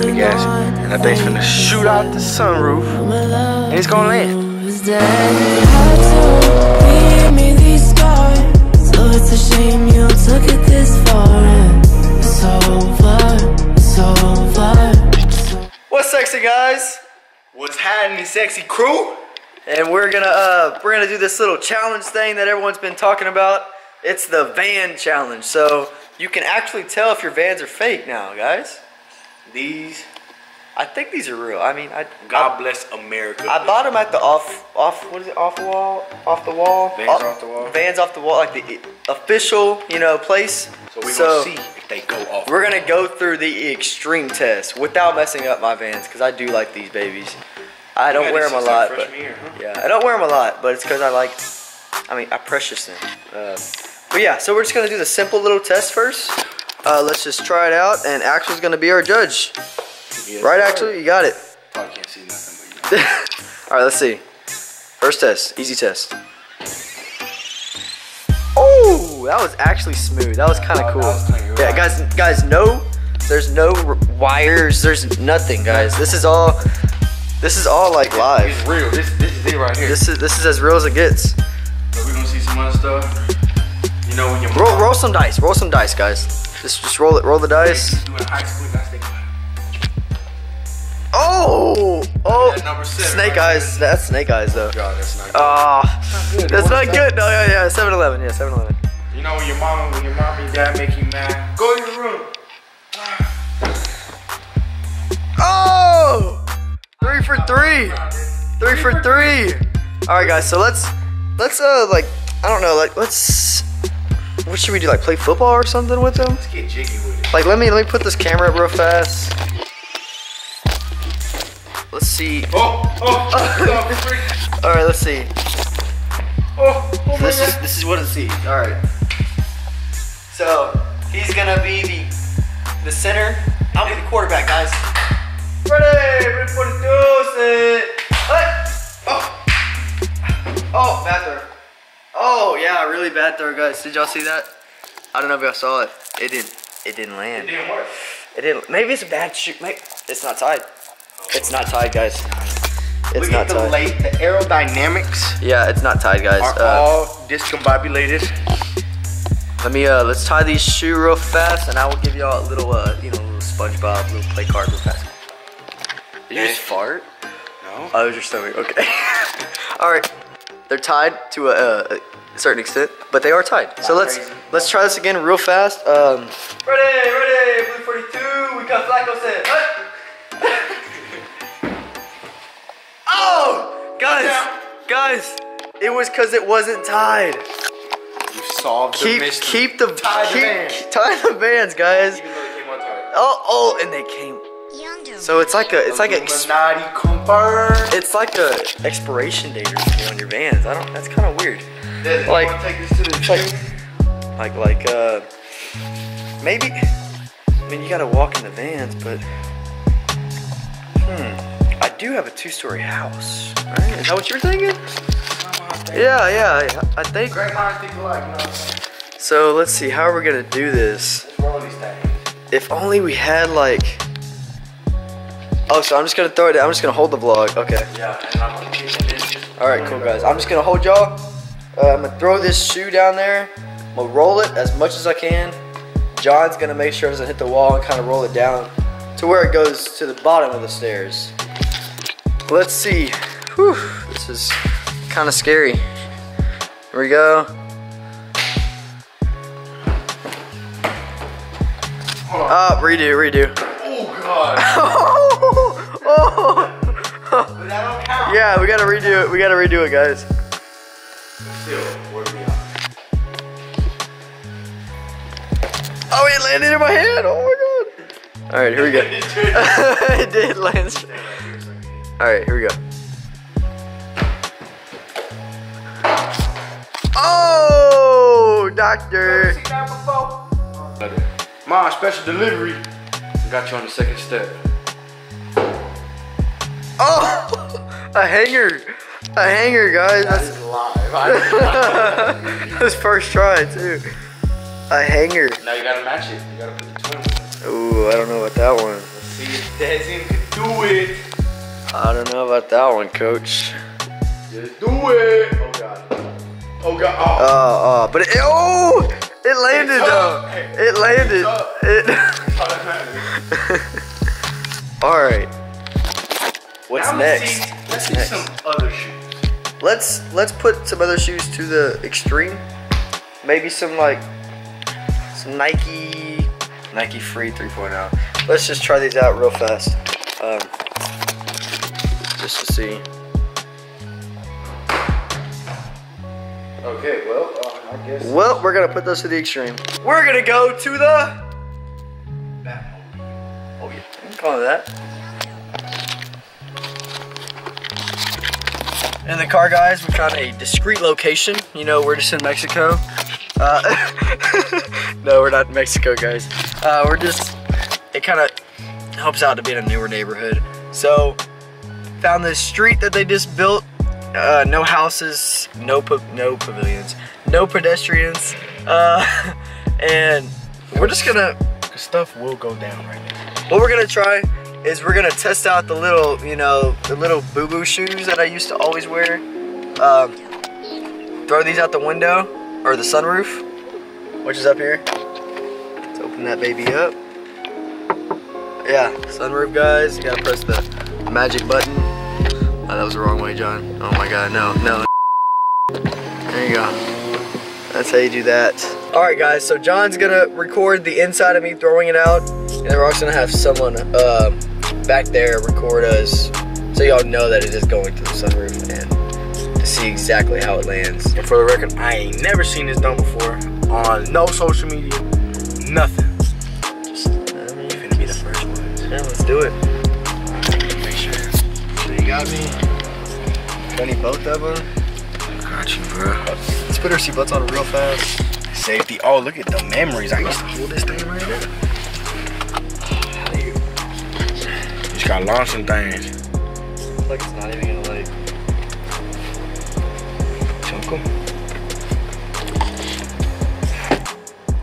big ass. And that thing's finna shoot out the sunroof. And it's gonna land. What's sexy, guys? What's happening, sexy crew? And we're gonna uh we're gonna do this little challenge thing that everyone's been talking about. It's the van challenge. So you can actually tell if your vans are fake now, guys. These, I think these are real. I mean, I God bless America. I, I bought them at the off off what is it off the wall off the wall Vans off the wall? Vans off the wall like the official you know place. so we're gonna see if they go off. We're gonna go through the extreme test without messing up my Vans because I do like these babies. I don't wear them a lot, but year, huh? yeah, I don't wear them a lot, but it's because I like. I mean, I precious them. Uh, but yeah, so we're just gonna do the simple little test first. Uh, let's just try it out, and Axel's gonna be our judge. Yeah. Right, Axel? You got it. Probably can't see nothing, but you. All right, let's see. First test, easy test. Oh, that was actually smooth. That was kind of Oh, cool. that was clean. Yeah, guys, guys, no, there's no wires. There's nothing, guys. This is all, this is all like live. It's real. This, this is it right here. This is this is as real as it gets. So we're gonna see some other stuff. You know when your Roll, roll some dice. Roll some dice, guys. Just just roll it. Roll the dice. You in high school, that's the Oh, oh, seven snake right eyes. That's snake eyes though. God, that's not good. Ah, that's not good. No, yeah, yeah. 7-Eleven. Yeah, 7-Eleven. You know when your mom, when your mom and dad make you mad, go to your room. Oh! Three for three. Three for three. All right, guys. So let's let's uh like I don't know like let's what should we do like play football or something with them? Let's get jiggy with it. Like let me let me put this camera up real fast. Let's see. Oh, oh, oh, All right, let's see. oh, oh This is this is what it sees. All right. So he's gonna be the the center. I'll be the quarterback, guys. Ready? Ready for the deuce. Oh. Oh, bad throw. Oh yeah, really bad throw, guys. Did y'all see that? I don't know if y'all saw it. It didn't. It didn't land. It didn't work. It didn't. Maybe it's a bad shoot. Maybe it's not tied. It's not tied, guys. It's Look not at the tied. late, the aerodynamics Yeah, it's not tied, guys. are Uh, all discombobulated. Let me uh let's tie these shoe real fast and I will give y'all a little uh you know little SpongeBob little play card real fast. Did you just fart? No. Oh, it was your stomach. Okay. All right. They're tied to a, a certain extent, but they are tied. So let's crazy. let's try this again real fast. Um. Ready, ready, blue 42. We got Flacco set. oh, guys, guys, it was because it wasn't tied. You solved the Keep mystery. keep the Tie the keep, band. keep- tie the Vans, guys. Even though they came untied. Oh, oh, and they came. So it's like a, it's like a, it's like a expiration date or something on your vans. I don't. That's kind of weird. Like- like- Like, like, uh, maybe. I mean, you gotta walk in the vans, but. Hmm. I do have a two-story house. Right? Is that what you were thinking? Yeah, yeah. I think. Great minds think alike, you? So let's see. How are we gonna do this? If only we had like. Oh, so I'm just gonna throw it. I'm just gonna hold the vlog. Okay. Yeah, and I'm gonna it. All right, cool guys. I'm just gonna hold y'all. Uh, I'm gonna throw this shoe down there. I'm gonna roll it as much as I can. John's gonna make sure it doesn't hit the wall and kind of roll it down to where it goes to the bottom of the stairs. Let's see. Whew, this is kind of scary. Here we go. Hold on. Up, redo, redo. Oh, God. Yeah, we gotta redo it. We gotta redo it, guys. Still, where we are. Oh, it landed in my hand. Oh my god. All right, here we go. it did land. All right, here we go. Oh, doctor. See that before? Mom, special delivery. Got you on the second step. Oh, a hanger. A hanger, guys. That's live. I- his first try too. A hanger. now you gotta match it. You gotta put the twin. Ooh, I don't know about that one. Let's See if Dezan can do it. I don't know about that one, coach. Just do it. Oh god. Oh god. Oh. Oh, oh, but it, oh, it landed though. Hey, It landed. It. All that right. What's Now next? Let's see, let's Next. some other shoes. Let's let's put some other shoes to the extreme. Maybe some like some Nike Nike Free 3.0. Let's just try these out real fast. Um, just to see. Okay, well, uh, I guess. Well, we're gonna put those to the extreme. We're gonna go to the. Oh yeah, you can call it that. In the car, guys, we found a discreet location. You know, we're just in Mexico. Uh, no, we're not in Mexico, guys. Uh, we're just. It kind of helps out to be in a newer neighborhood. So, found this street that they just built. Uh, no houses, no no pavilions, no pedestrians, uh, and we're just gonna. Stuff will go down right now. What we're gonna try is we're gonna test out the little, you know, the little boo boo shoes that I used to always wear. Um, throw these out the window or the sunroof, which is up here. Let's open that baby up. Yeah, sunroof, guys. You gotta press the magic button. Oh, that was the wrong way, John. Oh my God, no, no. There you go. That's how you do that. All right, guys. So John's gonna record the inside of me throwing it out, and we're also gonna have someone uh, back there record us, so y'all know that it is going to the sunroof and to see exactly how it lands. And for the record, I ain't never seen this done before on no social media, nothing. Just, I mean, You finna be the first one. yeah, let's do it. Make sure. So you got me. I need both of them? Got you, bro. Let's put our seatbelts on real fast. Safety. Oh, look at the memories. I used to hold this thing right there. Just gotta launch some things. Like it's not even gonna like. Chunk 'em.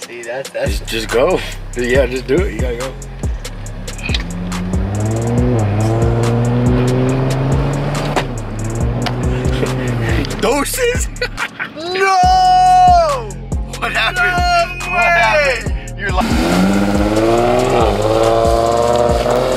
See, that's that's. Just, just go. Yeah, just do it. You gotta go. Doses? No! What happened? what happened? You're like.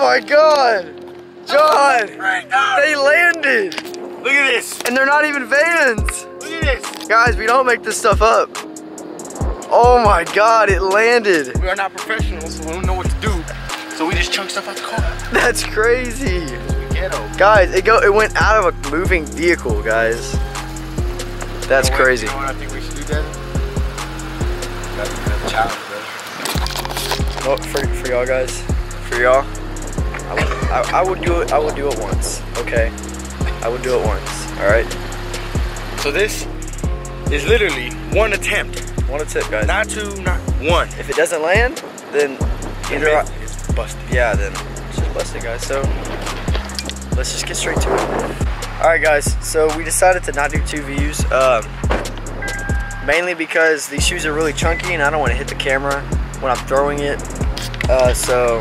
Oh my god! John! They landed! Look at this. And they're not even vans! Look at this. Guys, we don't make this stuff up. Oh my god, it landed! We are not professionals, so we don't know what to do. So we just chunk stuff out the car. That's crazy! Guys, it go it went out of a moving vehicle, guys. That's You know crazy. You know I think we should do, a challenge, bro. Oh, for, for y'all guys, for y'all, I would, I, I would do it. I would do it once. Okay, I would do it once. All right. So this is literally one attempt. One attempt, guys. Not two, not one. if it doesn't land, then either I, it's busted. yeah, then it's just busted, guys. So let's just get straight to it. All right, guys. So we decided to not do two views, um, mainly because these shoes are really chunky, and I don't want to hit the camera when I'm throwing it. Uh, so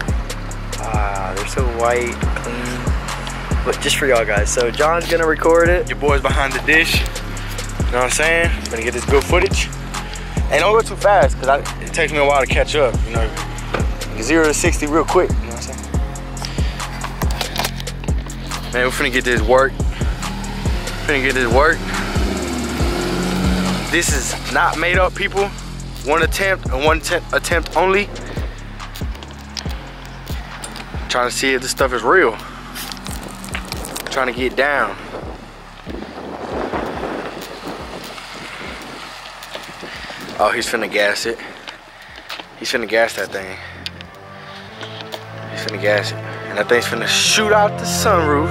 so white, clean. But just for y'all guys. So John's gonna record it. Your boy's behind the dish. You know what I'm saying? Gonna get this good footage. And don't go too fast, because I, it takes me a while to catch up. You know, zero to 60 real quick. You know what I'm saying? Man, we're finna get this work. Finna get this work. This is not made up, people. One attempt and one attempt only. Trying to see if this stuff is real. Trying to get down. Oh, he's finna gas it. He's finna gas that thing. He's finna gas it. And that thing's finna shoot out the sunroof.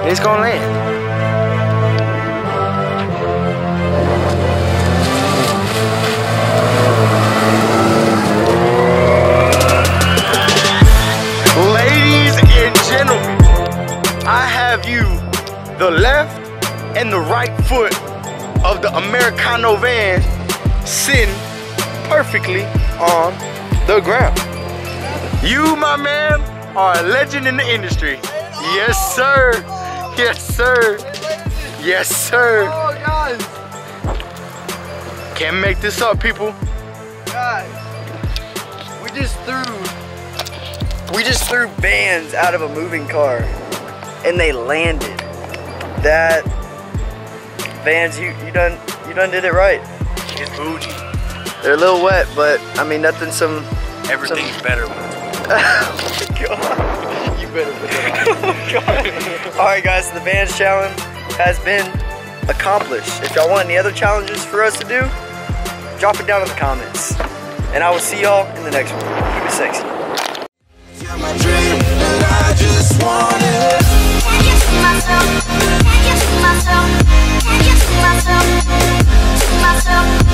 And it's gonna land. I have you the left and the right foot of the Americano van sitting perfectly on the ground. You, my man, are a legend in the industry. Yes, sir. Yes, sir. Yes, sir. Oh. Can't make this up, people. Guys, we just threw, we just threw Vans out of a moving car and they landed. That Vans, you you done you done did it right. It's bougie. They're a little wet, but I mean nothing. Some everything's some... better oh my god! You better put that on. oh All right, guys, the Vans challenge has been accomplished. If y'all want any other challenges for us to do, drop it down in the comments. And I will see y'all in the next one. Keep it sexy myself, you to myself, take you to myself, to myself.